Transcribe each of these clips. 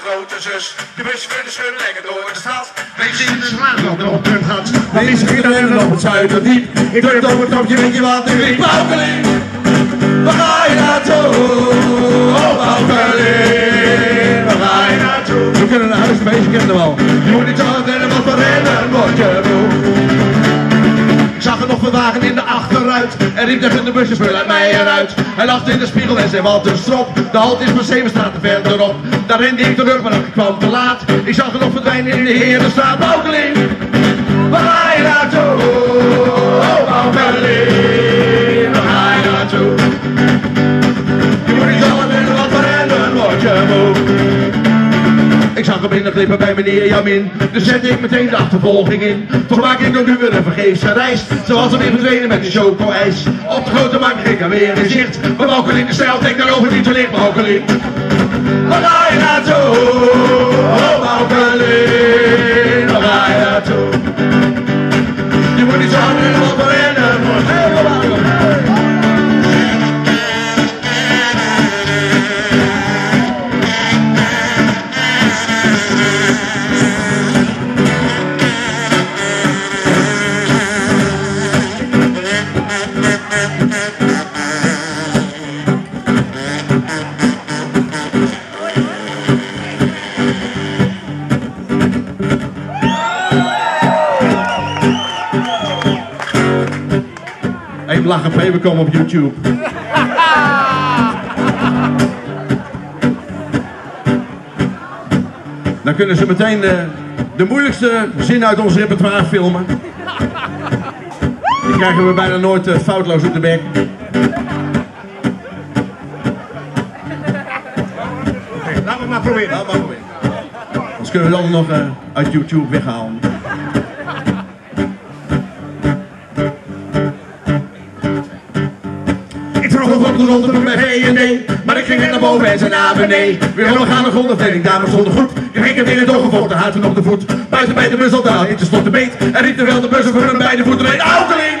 mijn grote zus. De busfunnen schudden lekker door de stad. Wees in de slaapland op het gat. Wees in op het zuiderdiep. Ik weet het over het topje, weet je wat nu ik Boukeling, waar ga je naartoe? Oh, Boukeling, waar ga je naartoe? We kunnen naar huis, wees, ik ken hem wel. Je moet niet zo rennen, want wagen in de achteruit En riep tegen de buschauffeur, laat mij eruit Hij lachte in de spiegel en zei, wat een strop De halt is maar zeven straten verderop Daar rende ik terug, maar ik kwam te laat Ik zag er nog verdwijnen in de Herenstraat Boukeling, Waar ga je naartoe? Oh, waar ga je naartoe? Je moet niet want van rennen word je moe. Hem binnenglippen bij meneer Jamin. Dus zette ik meteen de achtervolging in. Toch maak ik nog nu weer een vergeefse reis Zoals hem weer verdwenen met de choco-ijs. Op de grote markt ging er weer in zicht Maar Boukeling de stijl, denk daarover niet te licht Boukeling Waar ga je naartoe? Oh, Boukeling, lachen, even komen op YouTube. Dan kunnen ze meteen de, de moeilijkste zin uit ons repertoire filmen. Die krijgen we bijna nooit eh, foutloos op de bek. Laten we maar proberen. Maar weer. Anders kunnen we dan nog eh, uit YouTube weghalen. Ik op de ronde met mijn V&D. Maar ik ging net naar boven en ze naar beneden. Weer aan de grondafdeling, dames zonder goed. Je ging er weer doorgevochten, huid op de voet. Buiten bij de bus al daar, iets stond de beet. En riep terwijl de bus over hun beide voeten reed. Aukeling!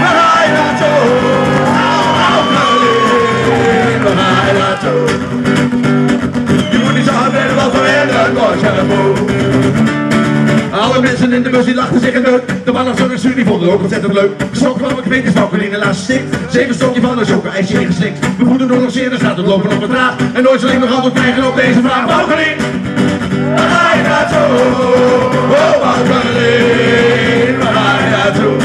Waar ga je naartoe? Je naartoe? Alle mensen in de bus die lachten zich en dood. De mannen van de studie die vonden het ook ontzettend leuk. Geschrokken kwam ik weet is Boukeling de laatste stik. Zeven stokje van een zo'n ijsje ingeslikt. We moeten nog nog zeer, er staat het lopen op het raad. En nooit zal ik nog antwoord krijgen op deze vraag. Boukeling! Waar ga je naartoe? Oh, Boukeling, waar ga je naartoe?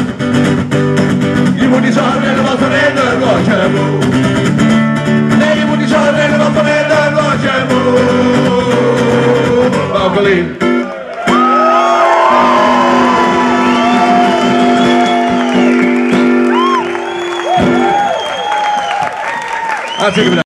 Je moet niet zo hard rennen, want van rennen word je moe. Nee, je moet niet zo hard rennen, want van rennen word je moe. I'll take it.